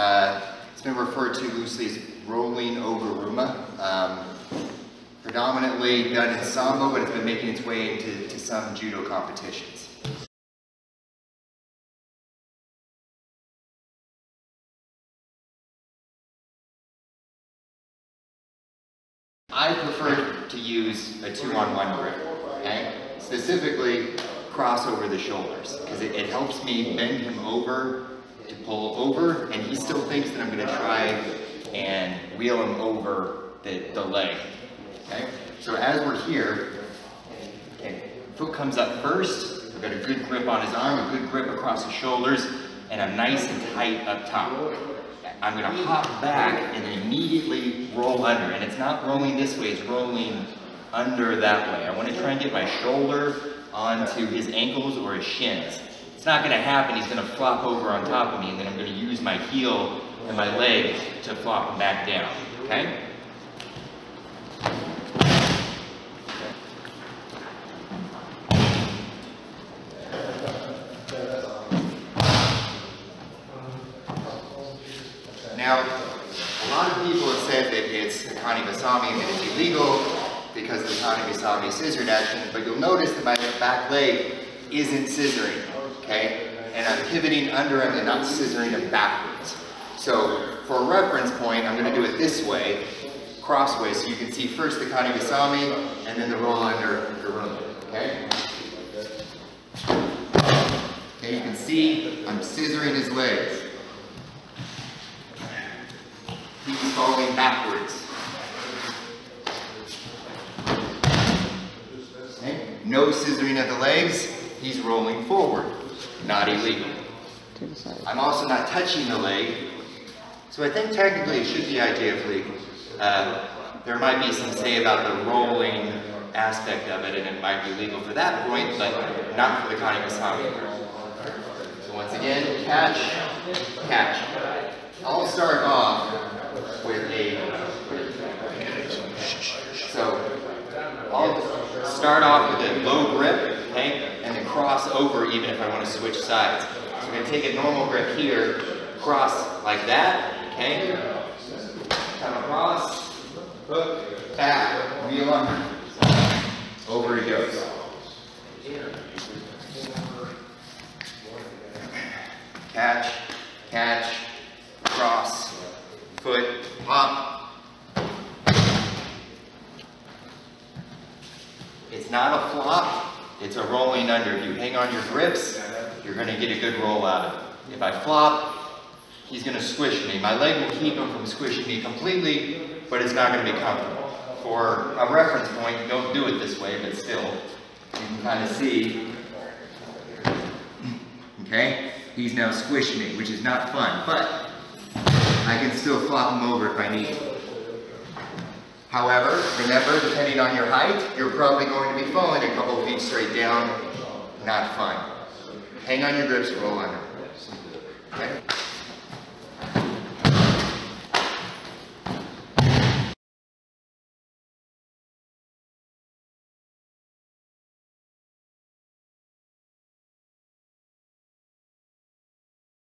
It's been referred to loosely as rolling oguruma. Um, predominantly done in Sambo, but it's been making its way into to some judo competitions. I prefer to use a two-on-one grip, okay? Specifically, cross over the shoulders, because it, it helps me bend him over to pull over, and he still thinks that I'm gonna try and wheel him over the, the leg, okay? So as we're here, okay, foot comes up first, I've got a good grip on his arm, a good grip across his shoulders, and I'm nice and tight up top. I'm gonna hop back and immediately roll under. And it's not rolling this way, it's rolling under that way. I wanna try and get my shoulder onto his ankles or his shins. It's not gonna happen, he's gonna flop over on top of me and then I'm gonna use my heel and my leg to flop him back down, okay? Now, a lot of people have said that it's Hakani Basami and that it's illegal because the Hakani Basami scissored action, but you'll notice that my back leg isn't scissoring, okay? And I'm pivoting under him and not scissoring him backwards. So, for a reference point, I'm gonna do it this way, crossways, so you can see first the Kani Basami and then the roll under Guruma, okay? Okay, you can see I'm scissoring his legs. He's falling backwards. Okay? No scissoring of the legs. He's rolling forward. Not illegal. I'm also not touching the leg. So I think technically it should be IJF legal. Uh, there might be some say about the rolling aspect of it, and it might be legal for that point, but not for the Kani Basami. So once again, catch, catch. I'll start off with a, so I'll start off with a low grip, okay, and then cross over even if I want to switch sides. So I'm going to take a normal grip here, cross like that, okay, come across, hook, back, wheel under, over he goes. Catch, catch, cross, foot, hop. It's not a flop, it's a rolling under. If you hang on your grips, you're gonna get a good roll out of it. If I flop, he's gonna squish me. My leg will keep him from squishing me completely, but it's not gonna be comfortable. For a reference point, don't do it this way, but still, you can kind of see, okay? He's now squishing me, which is not fun, but I can still flop him over if I need to. However, remember, depending on your height, you're probably going to be falling a couple feet straight down. Not fun. Hang on your grips, roll under. Okay?